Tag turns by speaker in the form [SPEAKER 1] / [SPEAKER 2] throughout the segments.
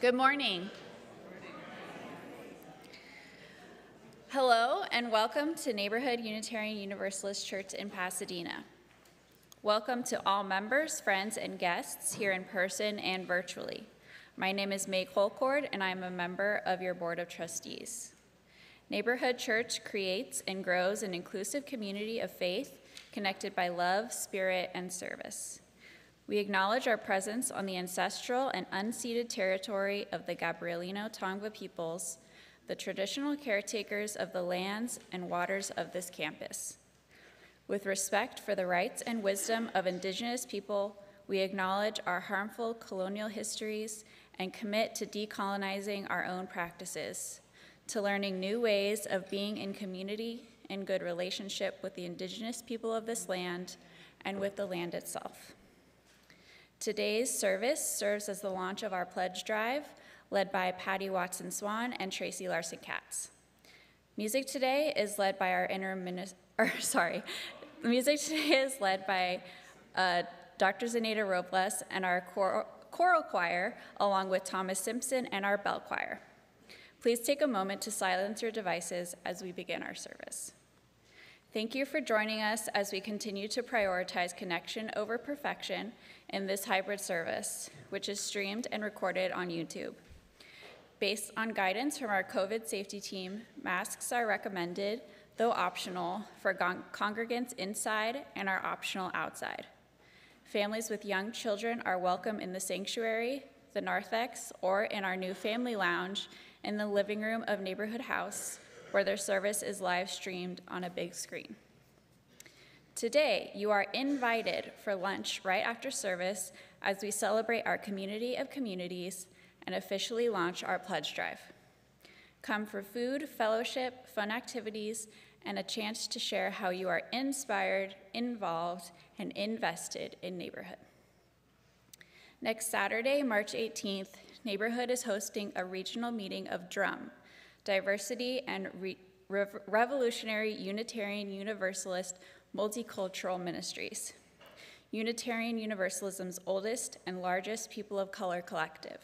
[SPEAKER 1] Good morning. Hello, and welcome to Neighborhood Unitarian Universalist Church in Pasadena. Welcome to all members, friends, and guests here in person and virtually. My name is May Colcord, and I'm a member of your Board of Trustees. Neighborhood Church creates and grows an inclusive community of faith connected by love, spirit, and service. We acknowledge our presence on the ancestral and unceded territory of the Gabrielino Tongva peoples, the traditional caretakers of the lands and waters of this campus. With respect for the rights and wisdom of Indigenous people, we acknowledge our harmful colonial histories and commit to decolonizing our own practices, to learning new ways of being in community and good relationship with the Indigenous people of this land and with the land itself. Today's service serves as the launch of our pledge drive, led by Patty Watson Swan and Tracy Larson Katz. Music today is led by our interim or sorry, music today is led by uh, Dr. Zanaida Robles and our choral, choral choir, along with Thomas Simpson and our bell choir. Please take a moment to silence your devices as we begin our service. Thank you for joining us as we continue to prioritize connection over perfection in this hybrid service, which is streamed and recorded on YouTube. Based on guidance from our COVID safety team, masks are recommended, though optional, for congregants inside and are optional outside. Families with young children are welcome in the sanctuary, the narthex, or in our new family lounge in the living room of Neighborhood House, where their service is live streamed on a big screen. Today, you are invited for lunch right after service as we celebrate our community of communities and officially launch our pledge drive. Come for food, fellowship, fun activities, and a chance to share how you are inspired, involved, and invested in neighborhood. Next Saturday, March 18th, Neighborhood is hosting a regional meeting of DRUM, Diversity and Re Revolutionary Unitarian Universalist Multicultural Ministries, Unitarian Universalism's oldest and largest people of color collective.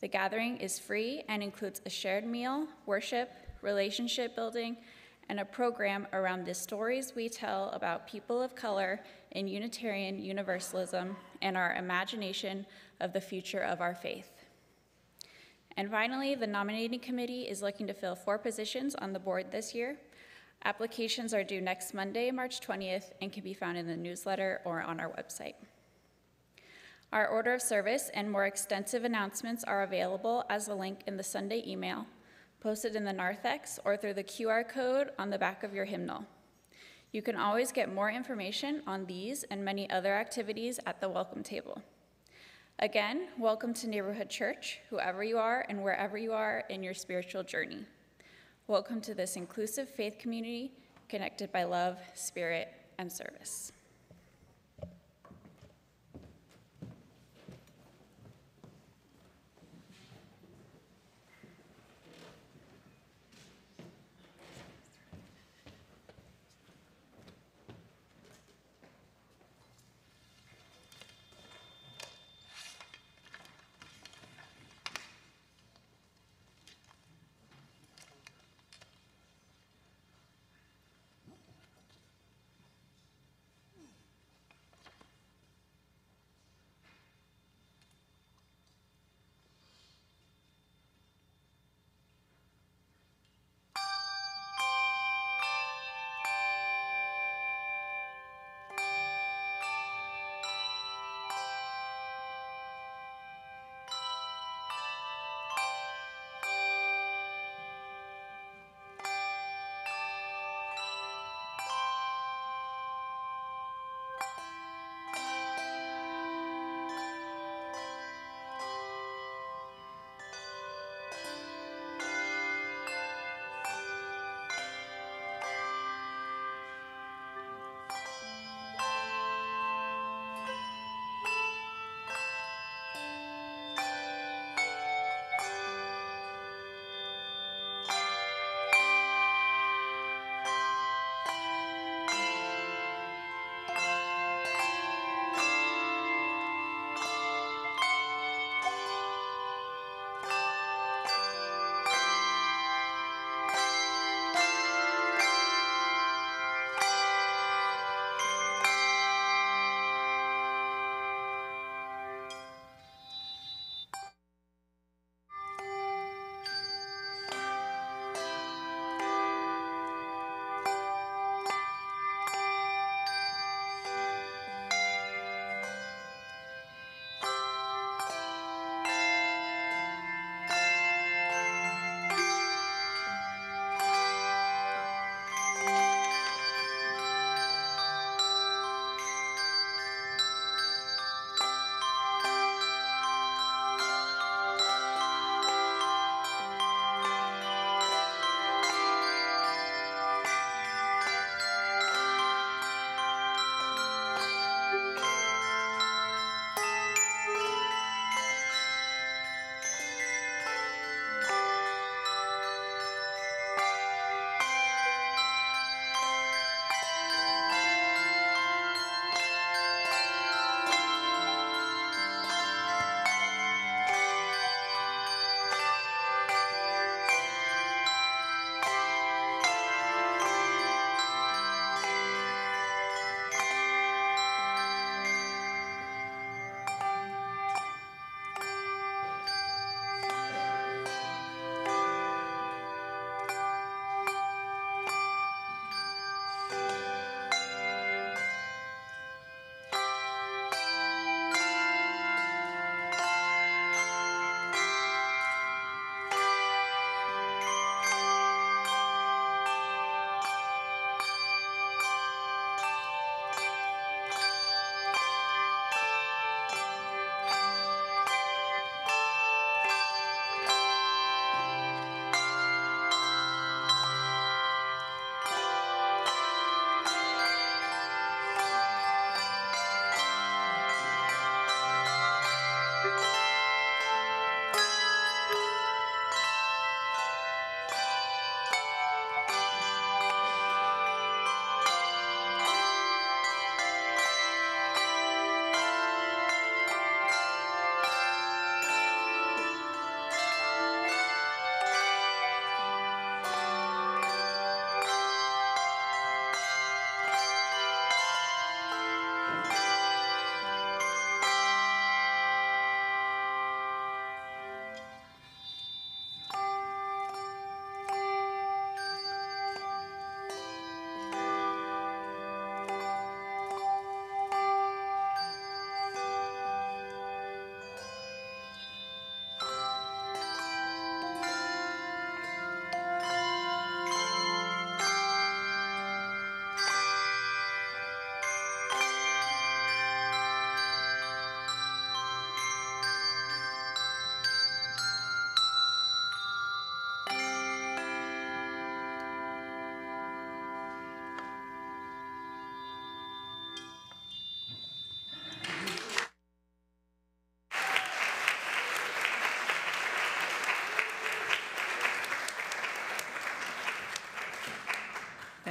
[SPEAKER 1] The gathering is free and includes a shared meal, worship, relationship building, and a program around the stories we tell about people of color in Unitarian Universalism and our imagination of the future of our faith. And finally, the nominating committee is looking to fill four positions on the board this year. Applications are due next Monday, March 20th, and can be found in the newsletter or on our website. Our order of service and more extensive announcements are available as a link in the Sunday email, posted in the narthex or through the QR code on the back of your hymnal. You can always get more information on these and many other activities at the welcome table. Again, welcome to Neighborhood Church, whoever you are and wherever you are in your spiritual journey. Welcome to this inclusive faith community connected by love, spirit, and service.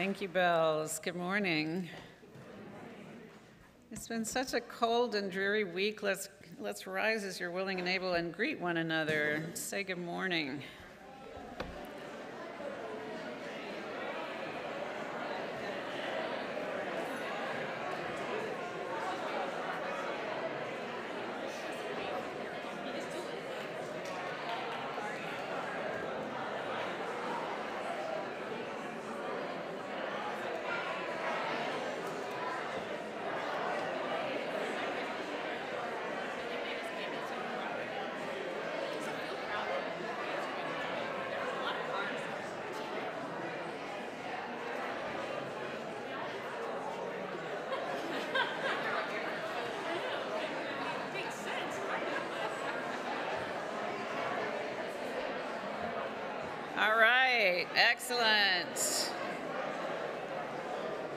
[SPEAKER 2] Thank you, Bells. Good morning. It's been such a cold and dreary week. Let's, let's rise as you're willing and able and greet one another. Say good morning. All right, excellent.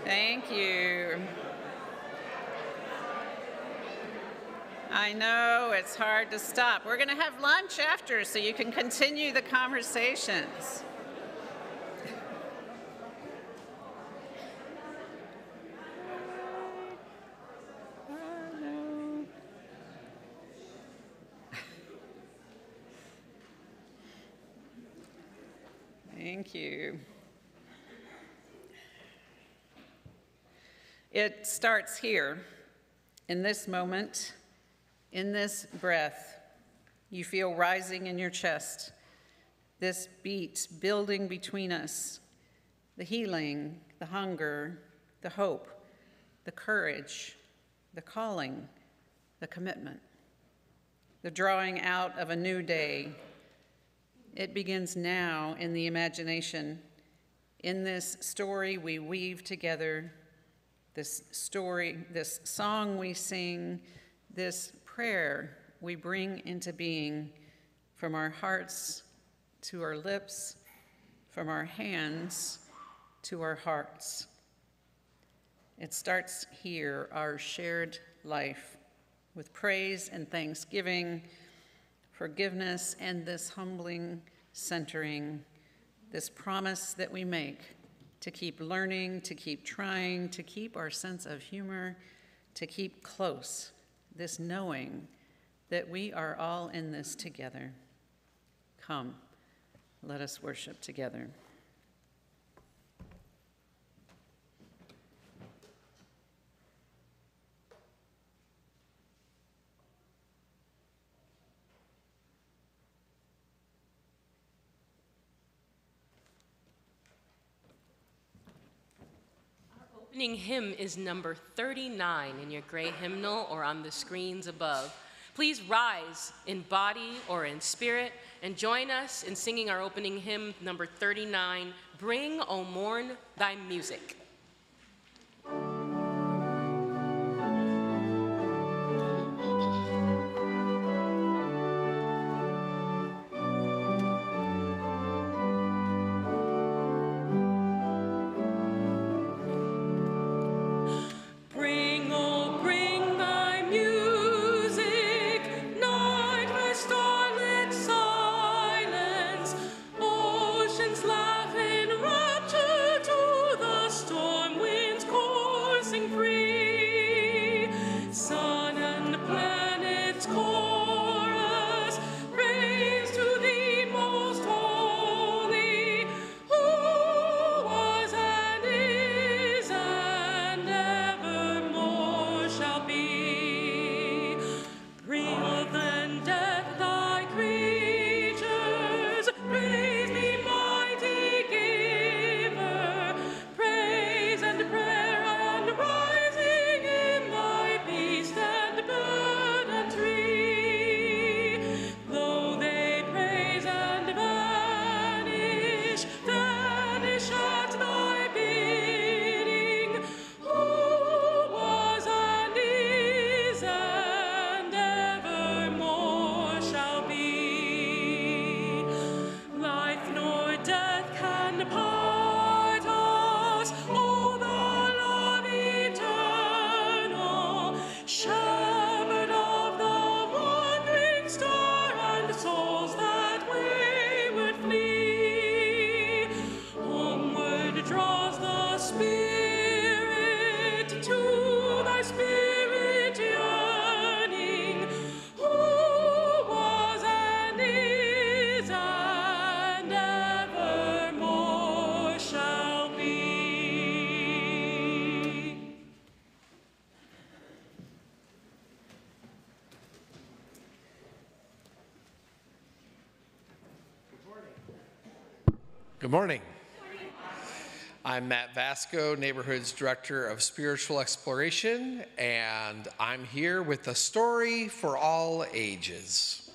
[SPEAKER 2] Thank you. I know it's hard to stop. We're going to have lunch after so you can continue the conversations. Thank you. It starts here, in this moment, in this breath. You feel rising in your chest, this beat building between us, the healing, the hunger, the hope, the courage, the calling, the commitment, the drawing out of a new day it begins now in the imagination. In this story we weave together, this story, this song we sing, this prayer we bring into being from our hearts to our lips, from our hands to our hearts. It starts here, our shared life, with praise and thanksgiving forgiveness, and this humbling centering, this promise that we make to keep learning, to keep trying, to keep our sense of humor, to keep close, this knowing that we are all in this together. Come, let us worship together.
[SPEAKER 3] Opening hymn is number 39 in your gray hymnal or on the screens above. Please rise in body or in spirit and join us in singing our opening hymn, number 39, Bring, O Morn, Thy Music.
[SPEAKER 4] Good morning. I'm Matt Vasco, Neighborhoods Director of Spiritual Exploration, and I'm here with a story for all ages.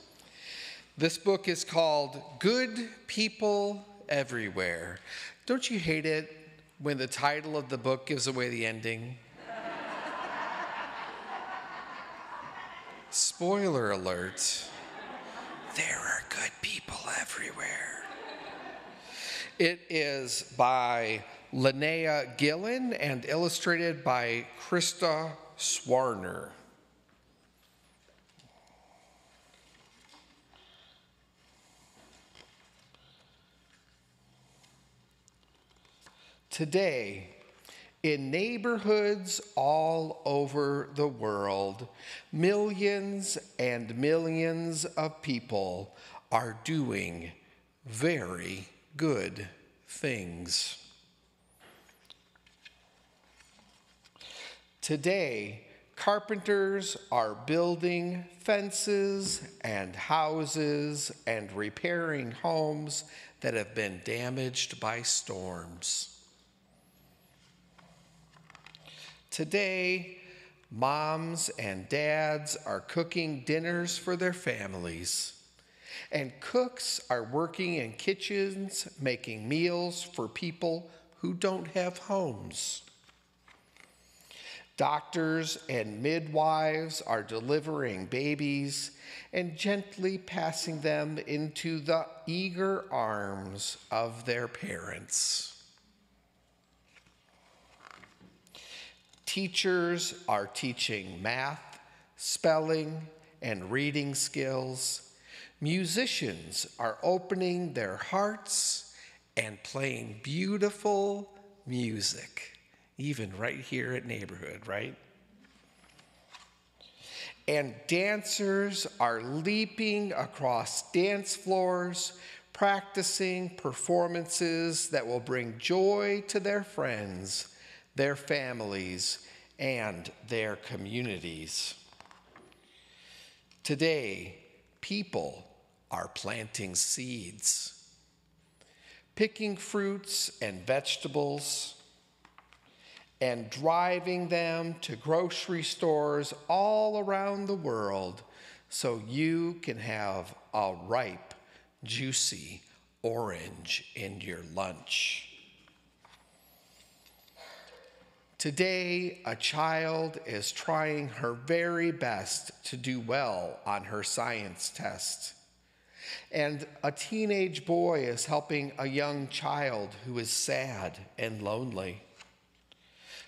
[SPEAKER 4] This book is called Good People Everywhere. Don't you hate it when the title of the book gives away the ending? Spoiler alert there are good people everywhere. It is by Lynea Gillen and illustrated by Krista Swarner. Today, in neighborhoods all over the world, millions and millions of people are doing very good things. Today, carpenters are building fences and houses and repairing homes that have been damaged by storms. Today, moms and dads are cooking dinners for their families, and cooks are working in kitchens making meals for people who don't have homes. Doctors and midwives are delivering babies and gently passing them into the eager arms of their parents. Teachers are teaching math, spelling, and reading skills. Musicians are opening their hearts and playing beautiful music, even right here at Neighborhood, right? And dancers are leaping across dance floors, practicing performances that will bring joy to their friends their families, and their communities. Today, people are planting seeds, picking fruits and vegetables, and driving them to grocery stores all around the world so you can have a ripe, juicy orange in your lunch. Today, a child is trying her very best to do well on her science test. And a teenage boy is helping a young child who is sad and lonely.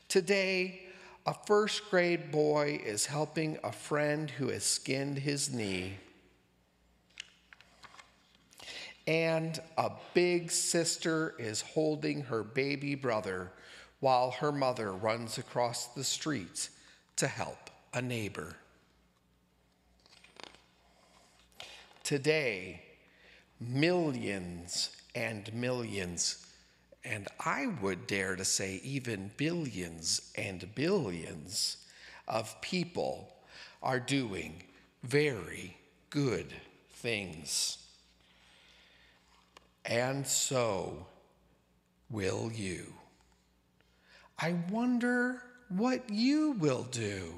[SPEAKER 4] Today, a first grade boy is helping a friend who has skinned his knee. And a big sister is holding her baby brother while her mother runs across the street to help a neighbor. Today, millions and millions, and I would dare to say even billions and billions of people are doing very good things. And so will you. I wonder what you will do.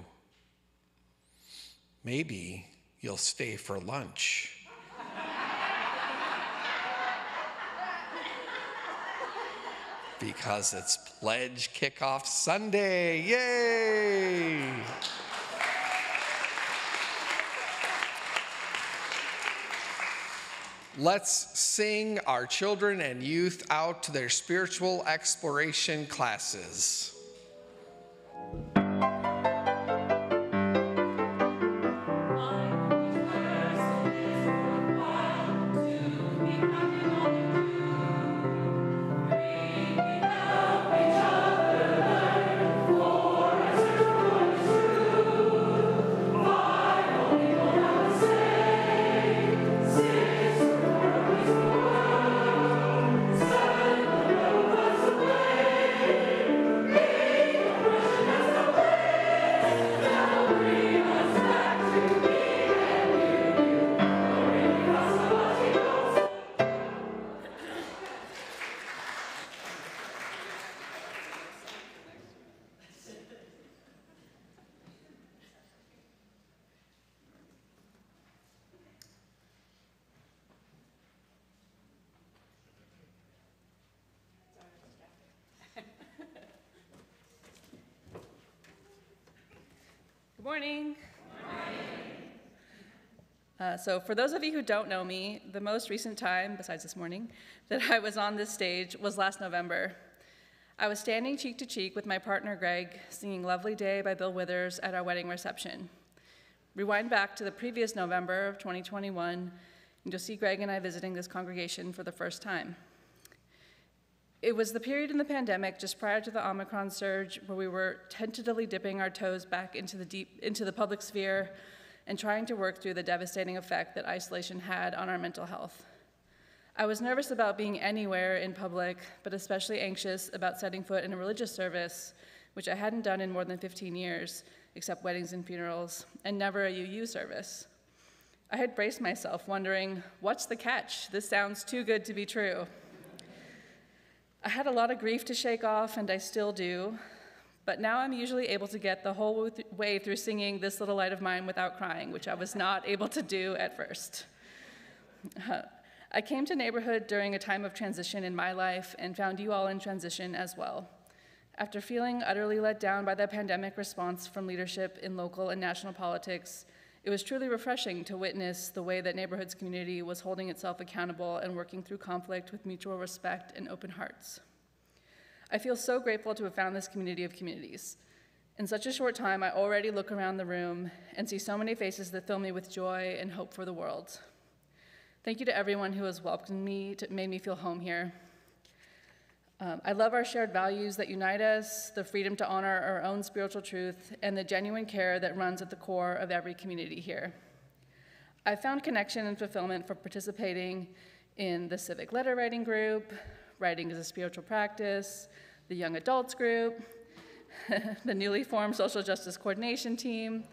[SPEAKER 4] Maybe you'll stay for lunch. Because it's Pledge Kickoff Sunday. Yay! Let's sing our children and youth out to their spiritual exploration classes.
[SPEAKER 5] Morning. Uh, so, for those of you who don't know me, the most recent time, besides this morning, that I was on this stage was last November. I was standing cheek to cheek with my partner Greg, singing Lovely Day by Bill Withers at our wedding reception. Rewind back to the previous November of 2021, and you'll see Greg and I visiting this congregation for the first time. It was the period in the pandemic just prior to the Omicron surge where we were tentatively dipping our toes back into the deep into the public sphere and trying to work through the devastating effect that isolation had on our mental health. I was nervous about being anywhere in public, but especially anxious about setting foot in a religious service, which I hadn't done in more than 15 years, except weddings and funerals, and never a UU service. I had braced myself, wondering, what's the catch? This sounds too good to be true. I had a lot of grief to shake off, and I still do, but now I'm usually able to get the whole way through singing This Little Light of Mine without crying, which I was not able to do at first. I came to Neighborhood during a time of transition in my life and found you all in transition as well. After feeling utterly let down by the pandemic response from leadership in local and national politics, it was truly refreshing to witness the way that Neighborhood's community was holding itself accountable and working through conflict with mutual respect and open hearts. I feel so grateful to have found this community of communities. In such a short time, I already look around the room and see so many faces that fill me with joy and hope for the world. Thank you to everyone who has welcomed me, to, made me feel home here. Um, I love our shared values that unite us, the freedom to honor our own spiritual truth, and the genuine care that runs at the core of every community here. I found connection and fulfillment for participating in the civic letter writing group, writing as a spiritual practice, the young adults group, the newly formed social justice coordination team,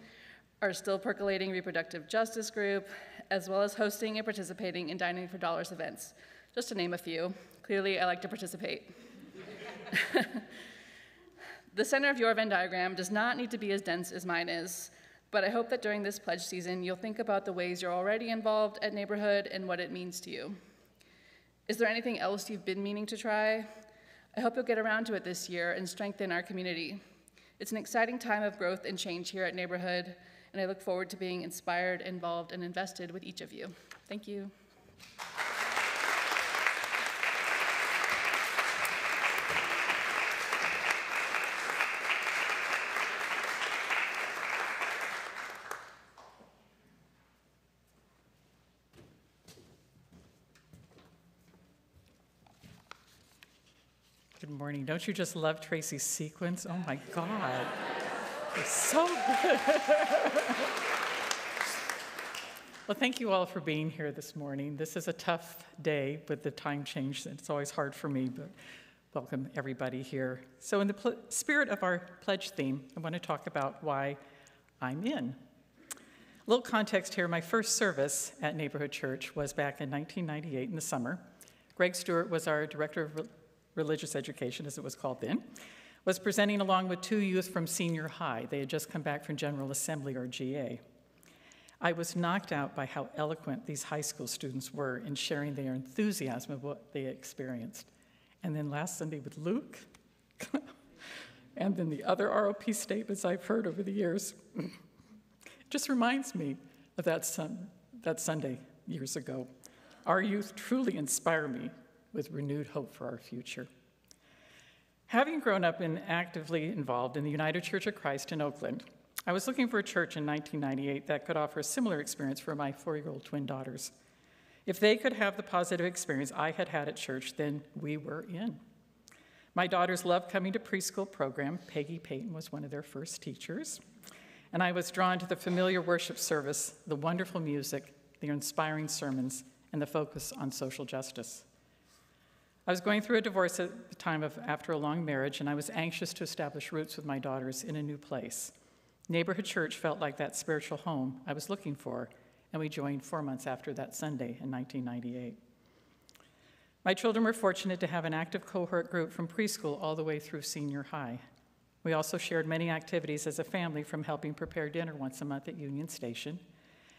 [SPEAKER 5] our still percolating reproductive justice group, as well as hosting and participating in Dining for Dollars events, just to name a few. Clearly, I like to participate. the center of your Venn diagram does not need to be as dense as mine is, but I hope that during this pledge season, you'll think about the ways you're already involved at Neighborhood and what it means to you. Is there anything else you've been meaning to try? I hope you'll get around to it this year and strengthen our community. It's an exciting time of growth and change here at Neighborhood, and I look forward to being inspired, involved, and invested with each of you. Thank you.
[SPEAKER 6] Good morning. Don't you just love Tracy's sequence? Oh my God. It's so good. well, thank you all for being here this morning. This is a tough day with the time change. It's always hard for me, but welcome everybody here. So, in the spirit of our pledge theme, I want to talk about why I'm in. A little context here my first service at Neighborhood Church was back in 1998 in the summer. Greg Stewart was our director of religious education, as it was called then, was presenting along with two youth from senior high. They had just come back from General Assembly or GA. I was knocked out by how eloquent these high school students were in sharing their enthusiasm of what they experienced. And then last Sunday with Luke, and then the other ROP statements I've heard over the years, It just reminds me of that, sun, that Sunday years ago. Our youth truly inspire me with renewed hope for our future. Having grown up and actively involved in the United Church of Christ in Oakland, I was looking for a church in 1998 that could offer a similar experience for my four year old twin daughters. If they could have the positive experience I had had at church, then we were in. My daughters loved coming to preschool program. Peggy Payton was one of their first teachers. And I was drawn to the familiar worship service, the wonderful music, the inspiring sermons, and the focus on social justice. I was going through a divorce at the time of after a long marriage, and I was anxious to establish roots with my daughters in a new place. Neighborhood church felt like that spiritual home I was looking for, and we joined four months after that Sunday in 1998. My children were fortunate to have an active cohort group from preschool all the way through senior high. We also shared many activities as a family, from helping prepare dinner once a month at Union Station,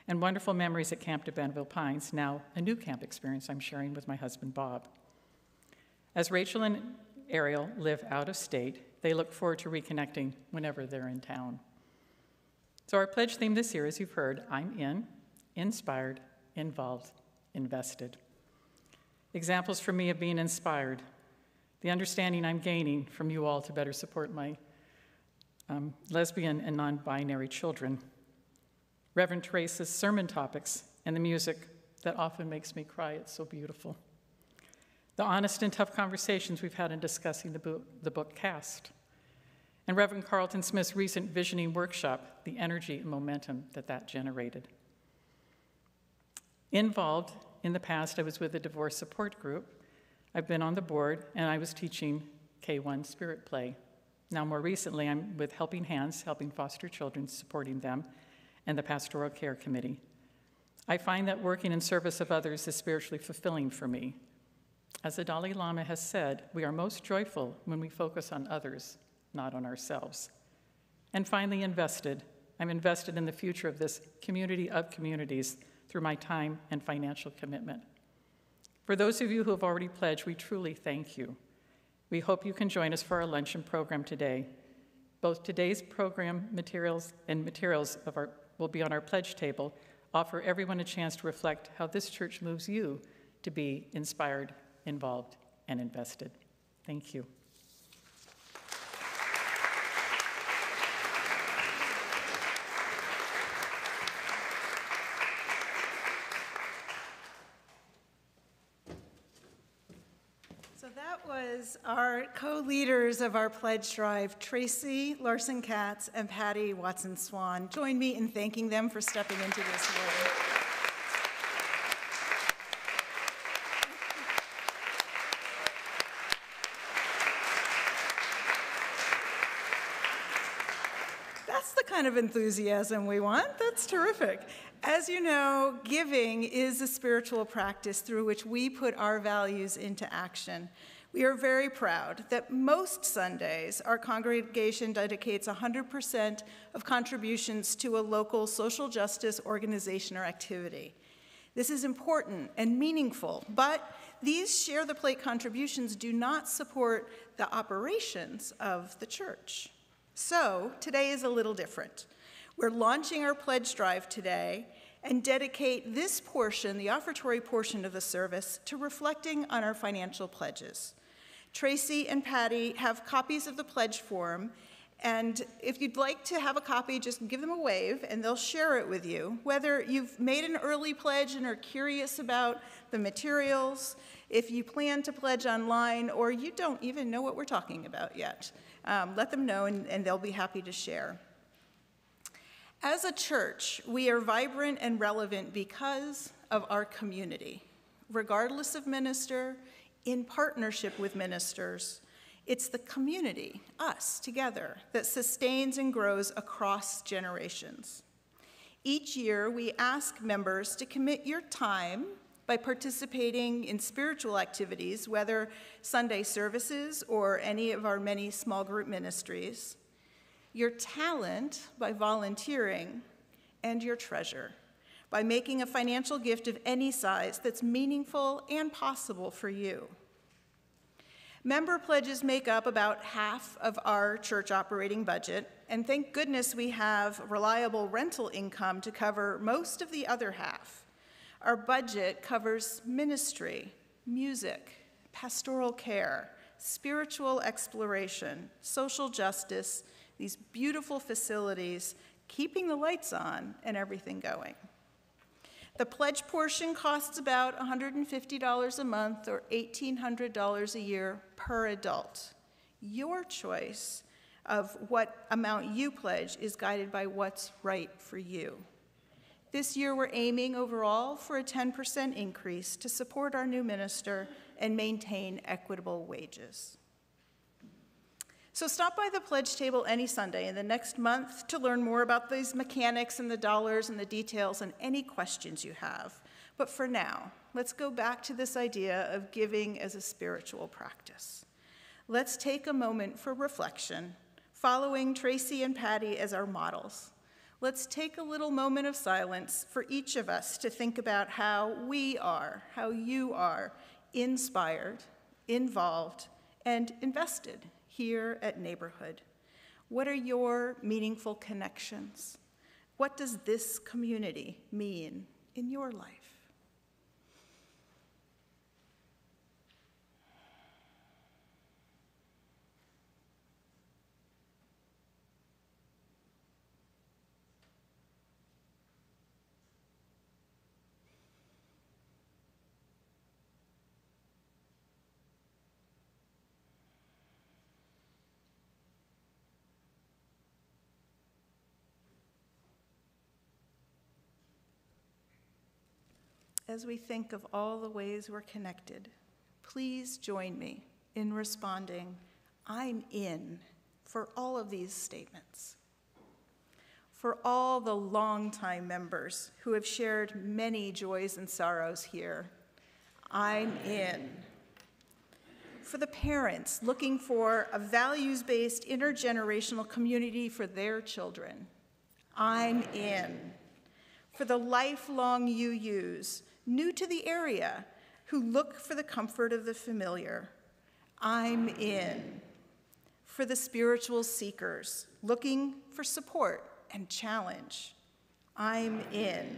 [SPEAKER 6] and wonderful memories at Camp de Benneville Pines, now a new camp experience I'm sharing with my husband Bob. As Rachel and Ariel live out of state, they look forward to reconnecting whenever they're in town. So, our pledge theme this year, as you've heard, I'm in, inspired, involved, invested. Examples for me of being inspired the understanding I'm gaining from you all to better support my um, lesbian and non binary children. Reverend Teresa's sermon topics and the music that often makes me cry. It's so beautiful. The honest and tough conversations we've had in discussing the book, the book Caste. And Reverend Carlton Smith's recent visioning workshop, the energy and momentum that that generated. Involved in the past, I was with a divorce support group. I've been on the board, and I was teaching K1 Spirit Play. Now, more recently, I'm with Helping Hands, helping foster children, supporting them, and the Pastoral Care Committee. I find that working in service of others is spiritually fulfilling for me. As the Dalai Lama has said, we are most joyful when we focus on others, not on ourselves. And finally, invested. I'm invested in the future of this community of communities through my time and financial commitment. For those of you who have already pledged, we truly thank you. We hope you can join us for our luncheon program today. Both today's program materials and materials of our, will be on our pledge table, offer everyone a chance to reflect how this church moves you to be inspired, involved, and invested. Thank you.
[SPEAKER 7] So that was our co-leaders of our pledge drive, Tracy Larson Katz and Patty Watson Swan. Join me in thanking them for stepping into this role. That's the kind of enthusiasm we want. That's terrific. As you know, giving is a spiritual practice through which we put our values into action. We are very proud that most Sundays our congregation dedicates 100% of contributions to a local social justice organization or activity. This is important and meaningful, but these share the plate contributions do not support the operations of the church. So today is a little different. We're launching our pledge drive today and dedicate this portion, the offertory portion of the service, to reflecting on our financial pledges. Tracy and Patty have copies of the pledge form, and if you'd like to have a copy, just give them a wave and they'll share it with you. Whether you've made an early pledge and are curious about the materials, if you plan to pledge online, or you don't even know what we're talking about yet, um, let them know and, and they'll be happy to share. As a church, we are vibrant and relevant because of our community. Regardless of minister, in partnership with ministers, it's the community, us together, that sustains and grows across generations. Each year, we ask members to commit your time by participating in spiritual activities, whether Sunday services or any of our many small group ministries your talent by volunteering, and your treasure by making a financial gift of any size that's meaningful and possible for you. Member pledges make up about half of our church operating budget, and thank goodness we have reliable rental income to cover most of the other half. Our budget covers ministry, music, pastoral care, spiritual exploration, social justice, these beautiful facilities, keeping the lights on and everything going. The pledge portion costs about $150 a month or $1,800 a year per adult. Your choice of what amount you pledge is guided by what's right for you. This year, we're aiming overall for a 10% increase to support our new minister and maintain equitable wages. So stop by the pledge table any Sunday in the next month to learn more about these mechanics and the dollars and the details and any questions you have. But for now, let's go back to this idea of giving as a spiritual practice. Let's take a moment for reflection, following Tracy and Patty as our models. Let's take a little moment of silence for each of us to think about how we are, how you are inspired, involved, and invested here at Neighborhood? What are your meaningful connections? What does this community mean in your life? As we think of all the ways we're connected, please join me in responding, I'm in, for all of these statements. For all the longtime members who have shared many joys and sorrows here, I'm in. For the parents looking for a values based intergenerational community for their children, I'm in. For the lifelong UUs new to the area who look for the comfort of the familiar. I'm in. For the spiritual seekers looking for support and challenge. I'm in.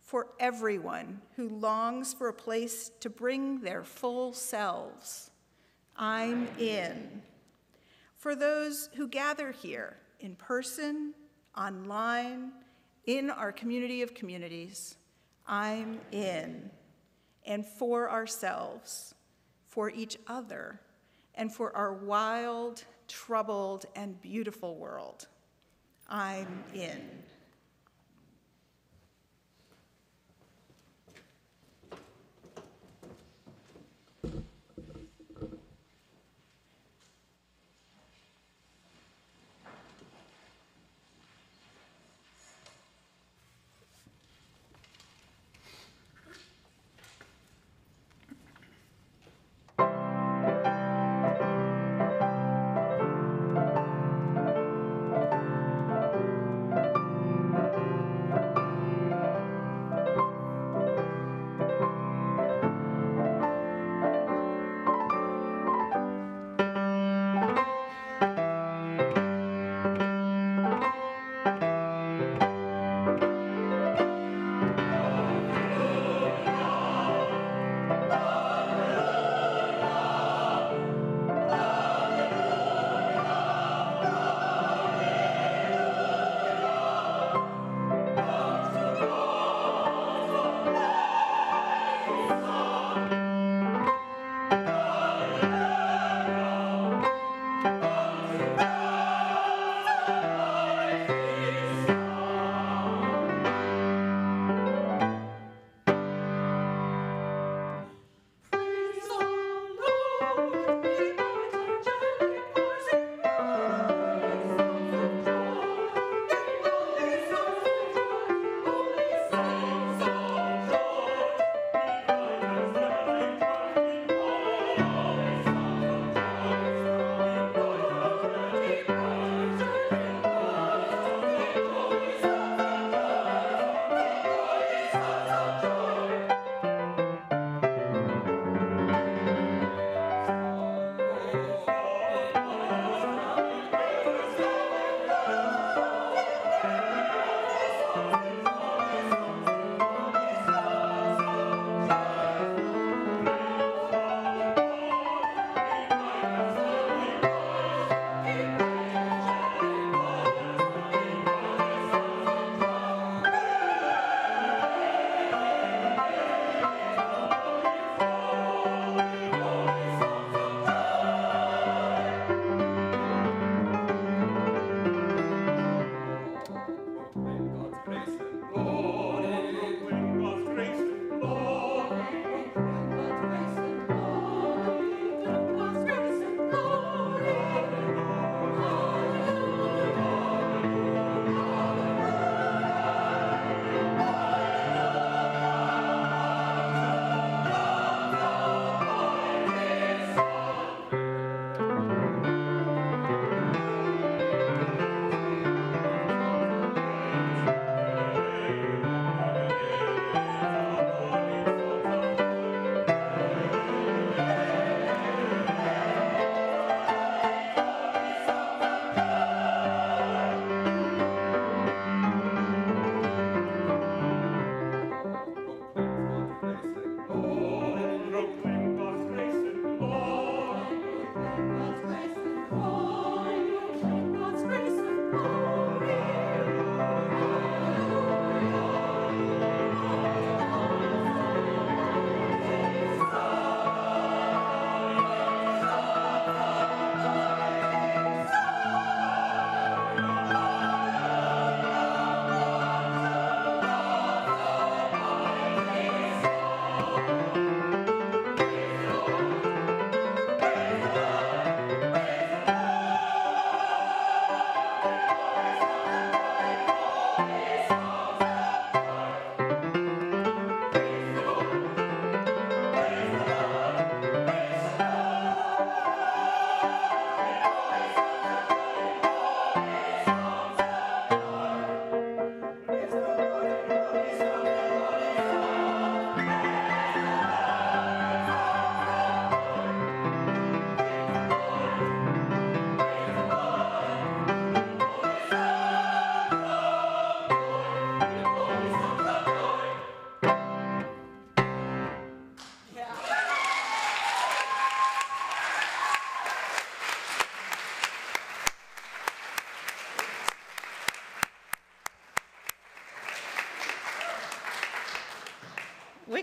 [SPEAKER 7] For everyone who longs for a place to bring their full selves. I'm in. For those who gather here in person, online, in our community of communities. I'm in, and for ourselves, for each other, and for our wild, troubled, and beautiful world. I'm in.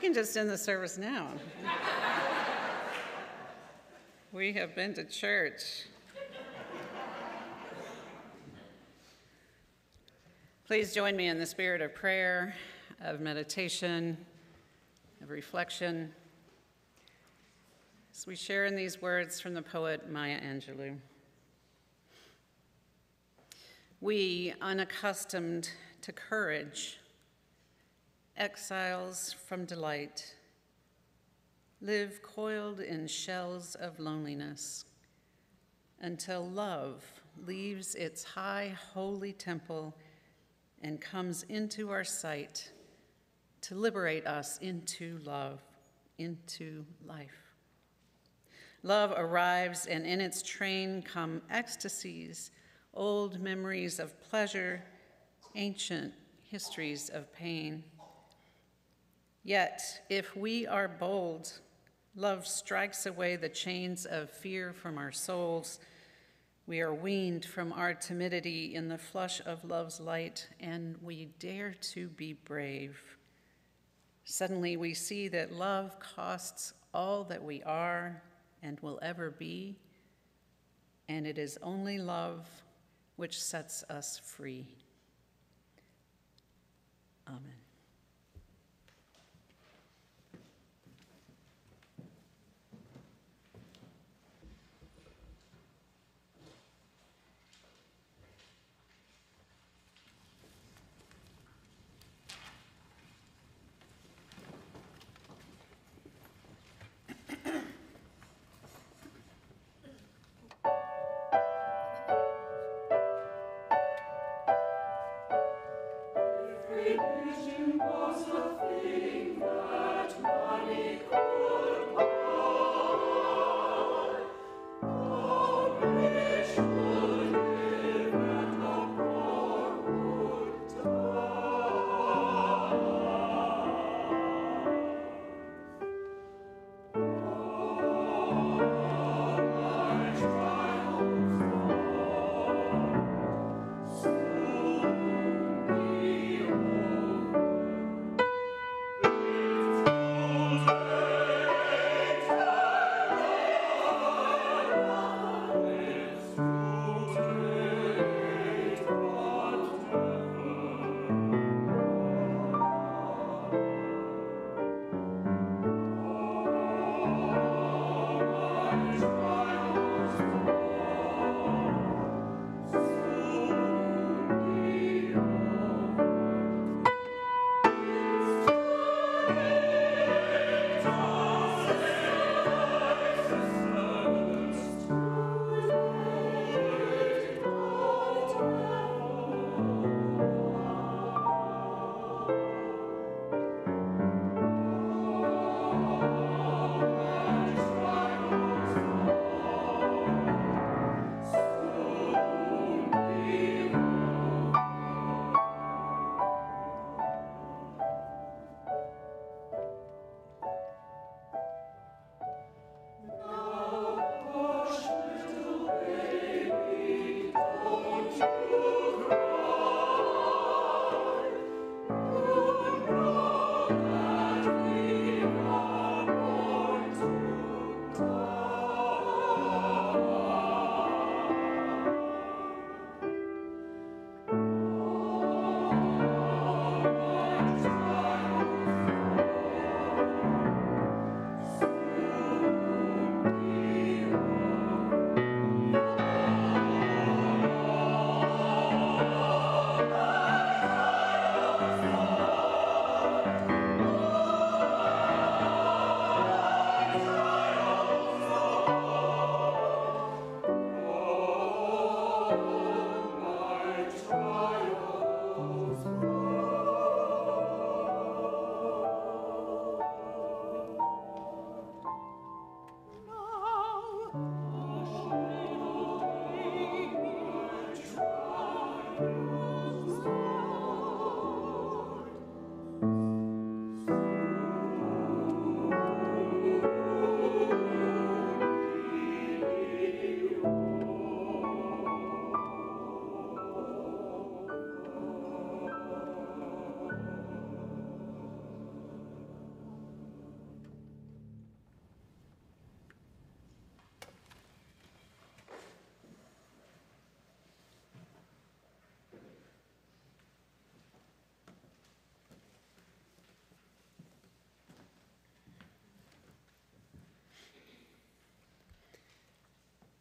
[SPEAKER 2] Can just end the service now. we have been to church. Please join me in the spirit of prayer, of meditation, of reflection, as we share in these words from the poet Maya Angelou. We, unaccustomed to courage, exiles from delight, live coiled in shells of loneliness until love leaves its high holy temple and comes into our sight to liberate us into love, into life. Love arrives, and in its train come ecstasies, old memories of pleasure, ancient histories of pain. Yet, if we are bold, love strikes away the chains of fear from our souls. We are weaned from our timidity in the flush of love's light, and we dare to be brave. Suddenly, we see that love costs all that we are and will ever be, and it is only love which sets us free. Amen.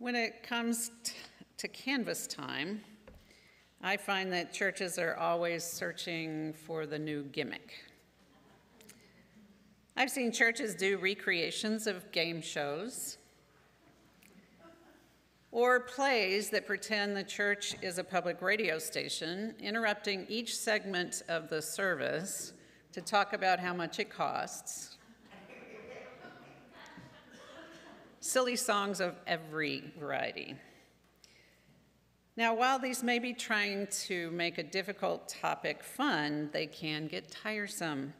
[SPEAKER 2] When it comes to canvass time, I find that churches are always searching for the new gimmick. I've seen churches do recreations of game shows or plays that pretend the church is a public radio station, interrupting each segment of the service to talk about how much it costs. Silly songs of every variety. Now, while these may be trying to make a difficult topic fun, they can get tiresome.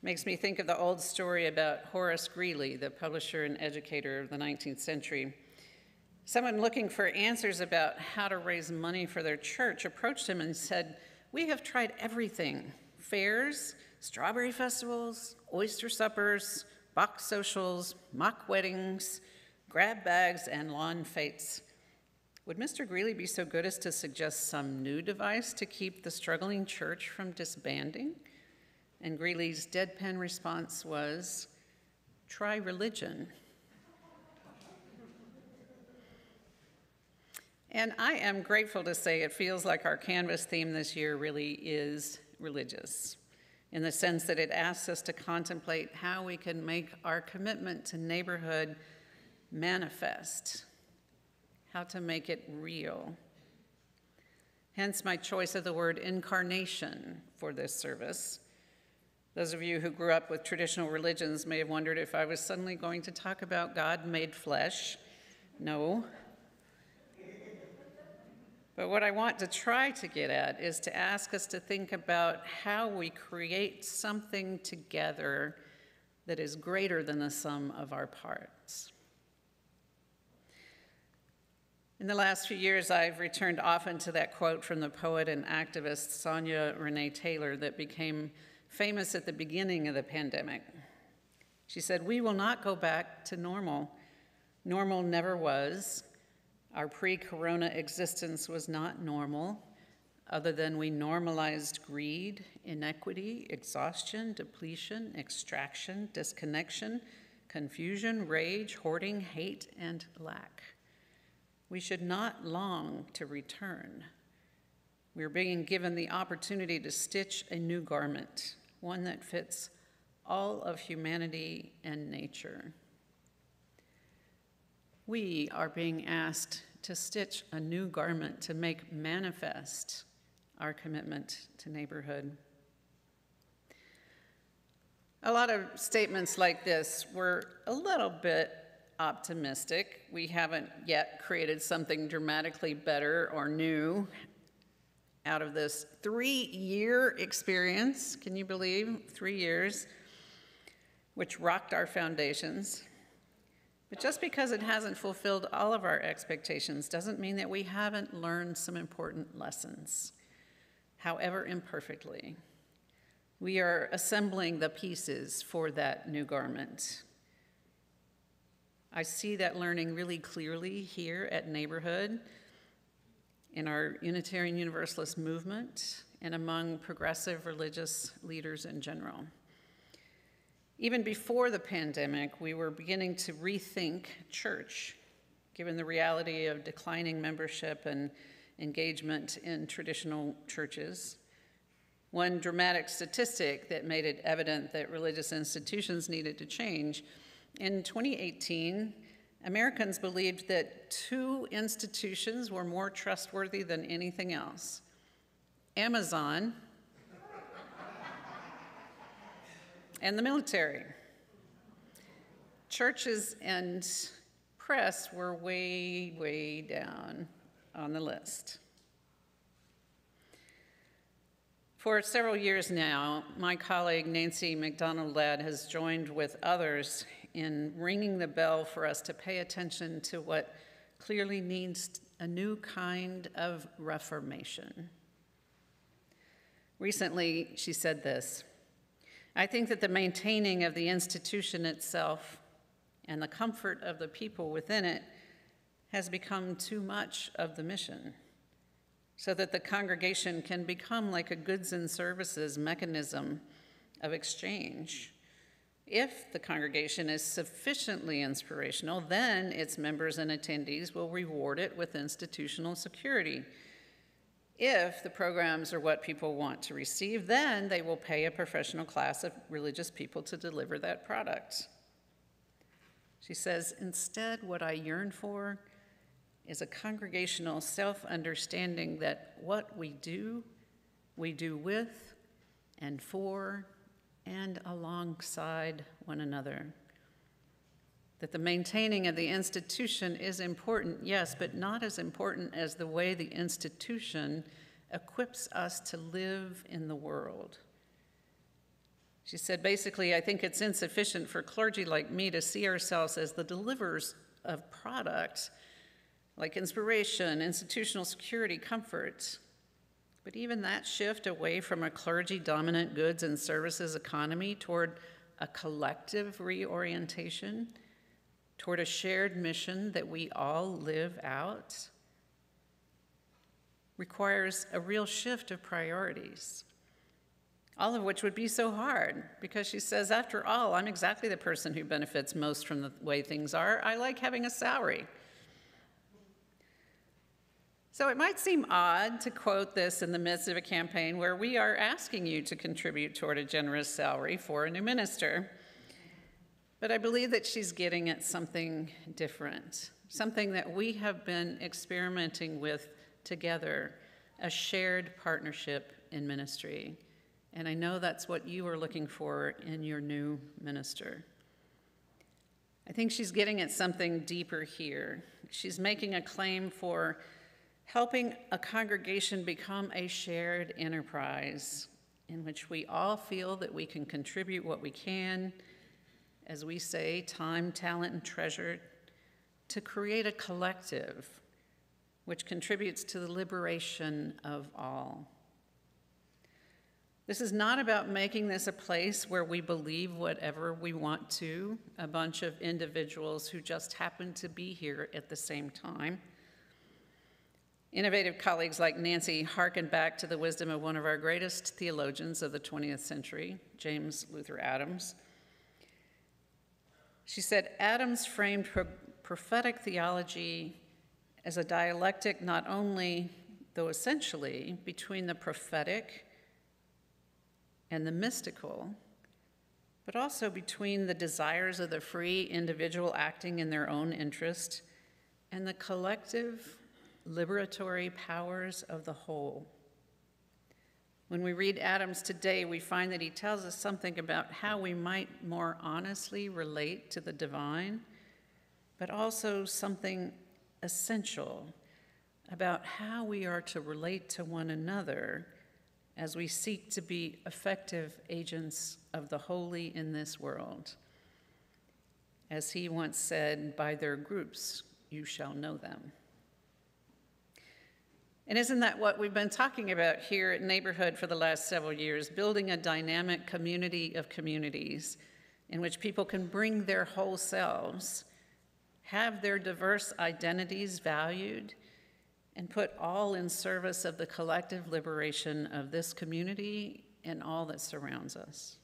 [SPEAKER 2] Makes me think of the old story about Horace Greeley, the publisher and educator of the 19th century. Someone looking for answers about how to raise money for their church approached him and said, We have tried everything fairs, strawberry festivals, oyster suppers, box socials, mock weddings, grab bags, and lawn fetes. Would Mr. Greeley be so good as to suggest some new device to keep the struggling church from disbanding? And Greeley's deadpan response was, try religion. And I am grateful to say it feels like our Canvass theme this year really is religious, in the sense that it asks us to contemplate how we can make our commitment to neighborhood manifest how to make it real. Hence my choice of the word incarnation for this service. Those of you who grew up with traditional religions may have wondered if I was suddenly going to talk about God made flesh. No. But what I want to try to get at is to ask us to think about how we create something together that is greater than the sum of our parts. In the last few years, I've returned often to that quote from the poet and activist Sonya Renee Taylor that became famous at the beginning of the pandemic. She said, We will not go back to normal. Normal never was. Our pre corona existence was not normal, other than we normalized greed, inequity, exhaustion, depletion, extraction, disconnection, confusion, rage, hoarding, hate, and lack. We should not long to return. We are being given the opportunity to stitch a new garment, one that fits all of humanity and nature. We are being asked to stitch a new garment to make manifest our commitment to neighborhood. A lot of statements like this were a little bit optimistic. We haven't yet created something dramatically better or new out of this three year experience. Can you believe? Three years, which rocked our foundations. But just because it hasn't fulfilled all of our expectations doesn't mean that we haven't learned some important lessons, however imperfectly. We are assembling the pieces for that new garment. I see that learning really clearly here at Neighborhood, in our Unitarian Universalist movement, and among progressive religious leaders in general. Even before the pandemic, we were beginning to rethink church, given the reality of declining membership and engagement in traditional churches. One dramatic statistic that made it evident that religious institutions needed to change in 2018, Americans believed that two institutions were more trustworthy than anything else Amazon and the military. Churches and press were way, way down on the list. For several years now, my colleague Nancy McDonald Ladd has joined with others in ringing the bell for us to pay attention to what clearly needs a new kind of reformation. Recently, she said this I think that the maintaining of the institution itself and the comfort of the people within it has become too much of the mission, so that the congregation can become like a goods and services mechanism of exchange If the congregation is sufficiently inspirational, then its members and attendees will reward it with institutional security. If the programs are what people want to receive, then they will pay a professional class of religious people to deliver that product. She says, instead, what I yearn for is a congregational self understanding that what we do, we do with and for and alongside one another. That the maintaining of the institution is important, yes, but not as important as the way the institution equips us to live in the world. She said, basically, I think it's insufficient for clergy like me to see ourselves as the deliverers of products like inspiration, institutional security, comfort. But even that shift away from a clergy dominant goods and services economy toward a collective reorientation, toward a shared mission that we all live out, requires a real shift of priorities. All of which would be so hard because she says, after all, I'm exactly the person who benefits most from the way things are. I like having a salary. So it might seem odd to quote this in the midst of a campaign where we are asking you to contribute toward a generous salary for a new minister. But I believe that she's getting at something different, something that we have been experimenting with together, a shared partnership in ministry. And I know that's what you are looking for in your new minister. I think she's getting at something deeper here. She's making a claim for helping a congregation become a shared enterprise in which we all feel that we can contribute what we can, as we say, time, talent, and treasure, to create a collective which contributes to the liberation of all. This is not about making this a place where we believe whatever we want to, a bunch of individuals who just happen to be here at the same time. Innovative colleagues like Nancy hearken back to the wisdom of one of our greatest theologians of the 20th century, James Luther Adams. She said, Adams framed pro- prophetic theology as a dialectic not only, though essentially, between the prophetic and the mystical, but also between the desires of the free individual acting in their own interest and the collective liberatory powers of the whole. When we read Adams today, we find that he tells us something about how we might more honestly relate to the divine, but also something essential about how we are to relate to one another as we seek to be effective agents of the holy in this world. As he once said, by their groups you shall know them. And isn't that what we've been talking about here at Neighborhood for the last several years? Building a dynamic community of communities in which people can bring their whole selves, have their diverse identities valued, and put all in service of the collective liberation of this community and all that surrounds us.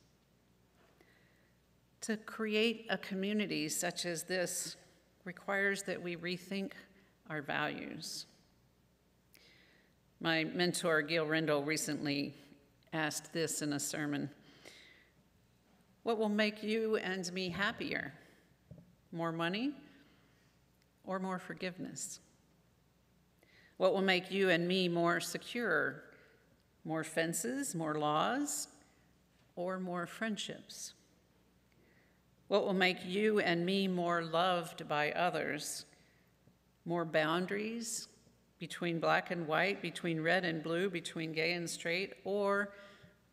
[SPEAKER 2] To create a community such as this requires that we rethink our values. My mentor, Gil Rendle, recently asked this in a sermon What will make you and me happier? More money or more forgiveness? What will make you and me more secure? More fences, more laws, or more friendships? What will make you and me more loved by others? More boundaries between black and white, between red and blue, between gay and straight, or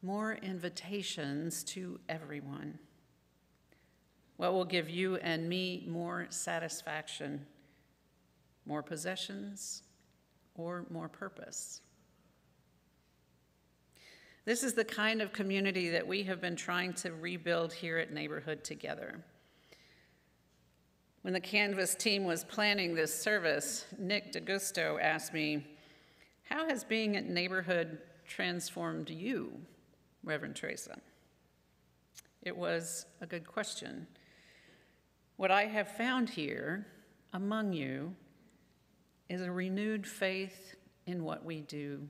[SPEAKER 2] more invitations to everyone? What will give you and me more satisfaction? More possessions or more purpose? This is the kind of community that we have been trying to rebuild here at Neighborhood Together. When the Canvass team was planning this service, Nick DeGusto asked me, How has being at Neighborhood transformed you, Reverend Teresa? It was a good question. What I have found here among you is a renewed faith in what we do.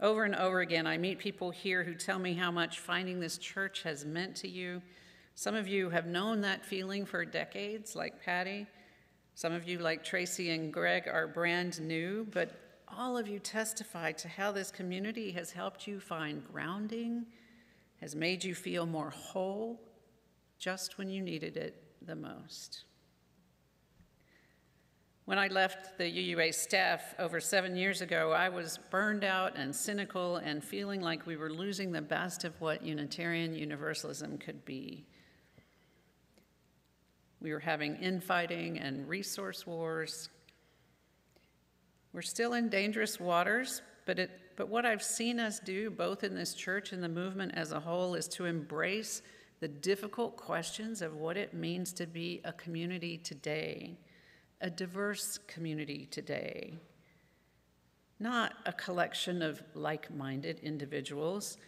[SPEAKER 2] Over and over again, I meet people here who tell me how much finding this church has meant to you. Some of you have known that feeling for decades, like Patty. Some of you, like Tracy and Greg, are brand new, but all of you testify to how this community has helped you find grounding, has made you feel more whole just when you needed it the most. When I left the UUA staff over seven years ago, I was burned out and cynical and feeling like we were losing the best of what Unitarian Universalism could be. We were having infighting and resource wars. We're still in dangerous waters, but, it, but what I've seen us do, both in this church and the movement as a whole, is to embrace the difficult questions of what it means to be a community today a diverse community today, not a collection of like minded individuals,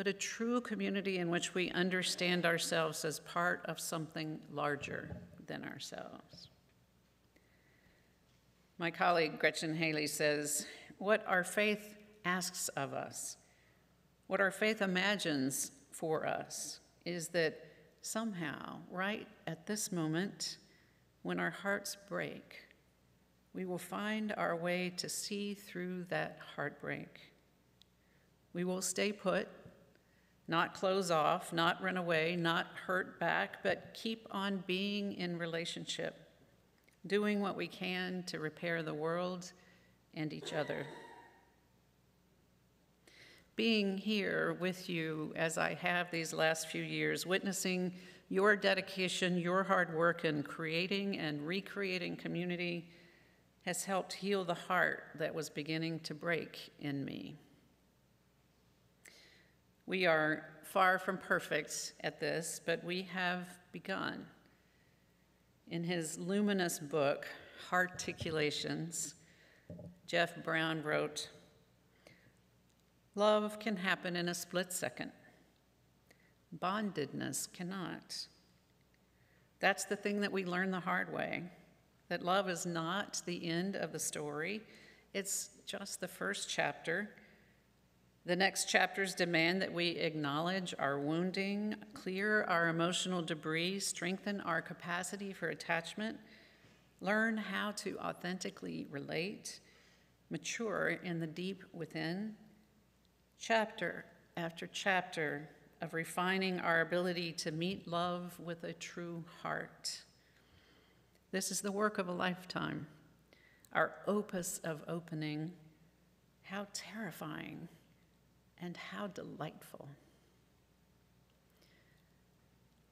[SPEAKER 2] but a true community in which we understand ourselves as part of something larger than ourselves. My colleague Gretchen Haley says, What our faith asks of us, what our faith imagines for us, is that somehow, right at this moment, when our hearts break, we will find our way to see through that heartbreak. We will stay put, not close off, not run away, not hurt back, but keep on being in relationship, doing what we can to repair the world and each other. Being here with you as I have these last few years, witnessing your dedication, your hard work in creating and recreating community has helped heal the heart that was beginning to break in me. We are far from perfect at this, but we have begun. In his luminous book, Hearticulations, Jeff Brown wrote, Love can happen in a split second. Bondedness cannot. That's the thing that we learn the hard way that love is not the end of the story, it's just the first chapter. The next chapters demand that we acknowledge our wounding, clear our emotional debris, strengthen our capacity for attachment, learn how to authentically relate, mature in the deep within. Chapter after chapter, of refining our ability to meet love with a true heart. This is the work of a lifetime, our opus of opening. How terrifying and how delightful.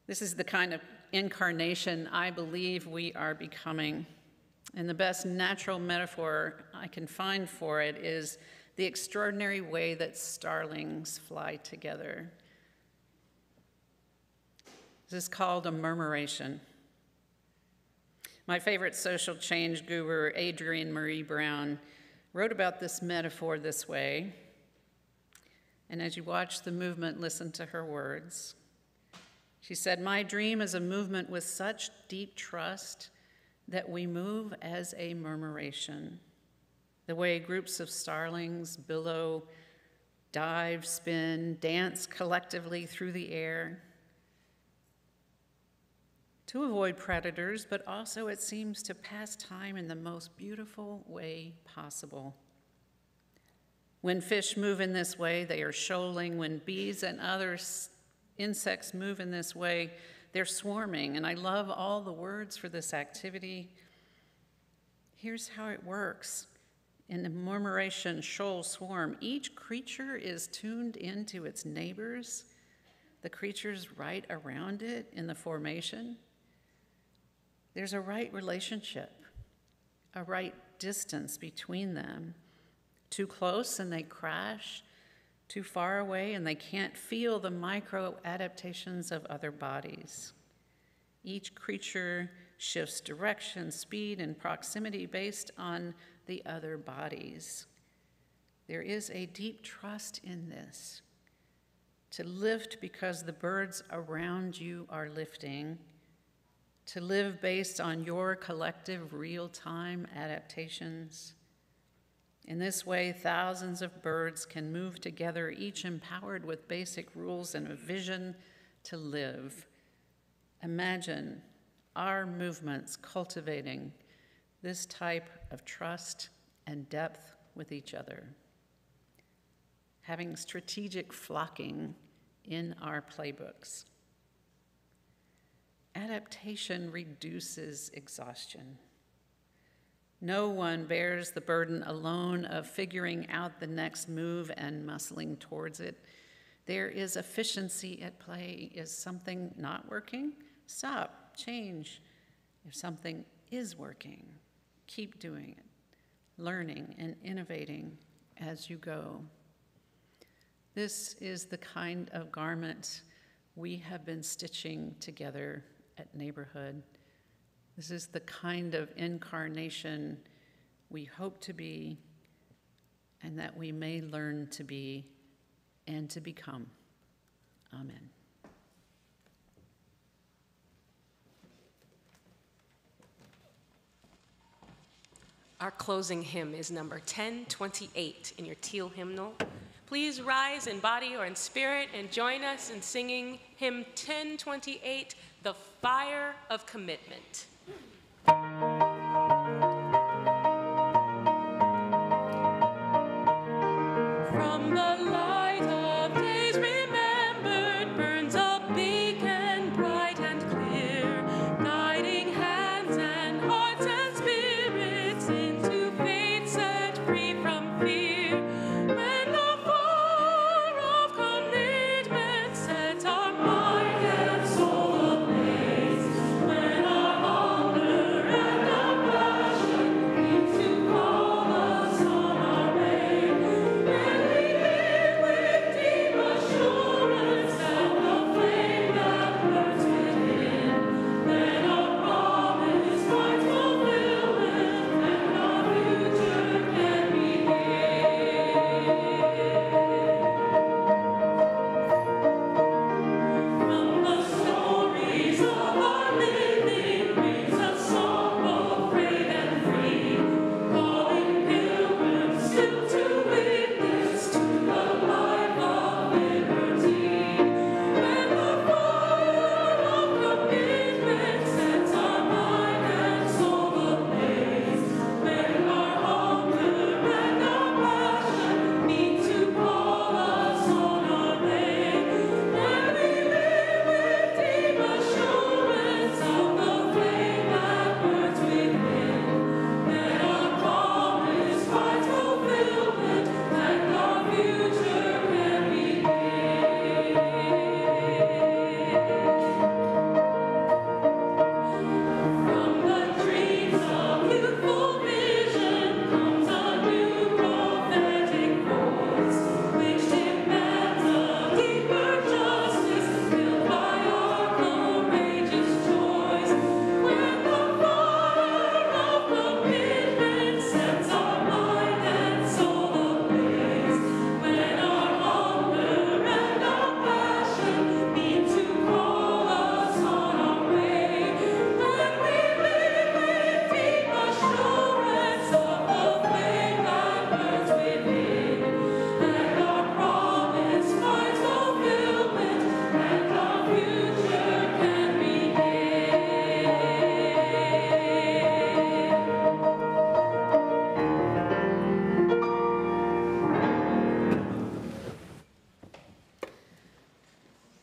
[SPEAKER 2] This is the kind of incarnation I believe we are becoming. And the best natural metaphor I can find for it is the extraordinary way that starlings fly together. This is called a murmuration. My favorite social change guru, Adrienne Maree Brown, wrote about this metaphor this way. And as you watch the movement, listen to her words. She said, My dream is a movement with such deep trust that we move as a murmuration. The way groups of starlings billow, dive, spin, dance collectively through the air to avoid predators, but also it seems to pass time in the most beautiful way possible. When fish move in this way, they are shoaling. When bees and other insects move in this way, they're swarming. And I love all the words for this activity. Here's how it works. In the murmuration shoal swarm, each creature is tuned into its neighbors, the creatures right around it in the formation. There's a right relationship, a right distance between them. Too close and they crash, too far away and they can't feel the micro adaptations of other bodies. Each creature shifts direction, speed, and proximity based on the other bodies. There is a deep trust in this. to lift because the birds around you are lifting, to live based on your collective real time adaptations. In this way, thousands of birds can move together, each empowered with basic rules and a vision to live. Imagine our movements cultivating this type of trust and depth with each other. Having strategic flocking in our playbooks. Adaptation reduces exhaustion. No one bears the burden alone of figuring out the next move and muscling towards it. There is efficiency at play. Is something not working? Stop, change. If something is working, keep doing it, learning and innovating as you go. This is the kind of garment we have been stitching together at Neighborhood. This is the kind of incarnation we hope to be and that we may learn to be and to become. Amen.
[SPEAKER 3] Our closing hymn is number 1028 in your teal hymnal. Please rise in body or in spirit and join us in singing hymn 1028, The Fire of Commitment. Thank you.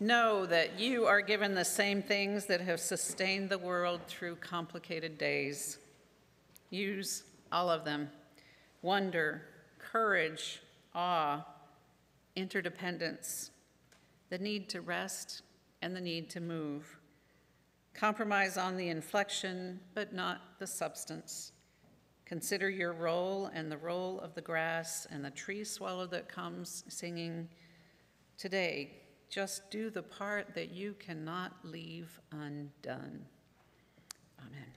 [SPEAKER 2] Know that you are given the same things that have sustained the world through complicated days. Use all of them wonder, courage, awe, interdependence, the need to rest, and the need to move. Compromise on the inflection, but not the substance. Consider your role and the role of the grass and the tree swallow that comes singing. Today, just do the part that you cannot leave undone. Amen.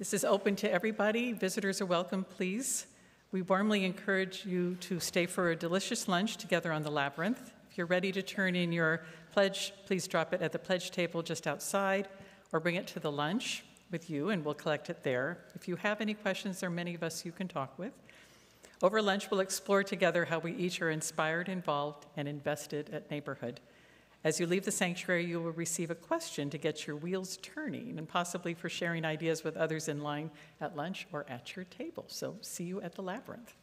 [SPEAKER 6] This is open to everybody. Visitors are welcome, please. We warmly encourage you to stay for a delicious lunch together on the Labyrinth. If you're ready to turn in your pledge, please drop it at the pledge table just outside or bring it to the lunch with you and we'll collect it there. If you have any questions, there are many of us you can talk with. Over lunch, we'll explore together how we each are inspired, involved, and invested at neighborhood. As you leave the sanctuary, you will receive a question to get your wheels turning and possibly for sharing ideas with others in line at lunch or at your table. So see you at the Labyrinth.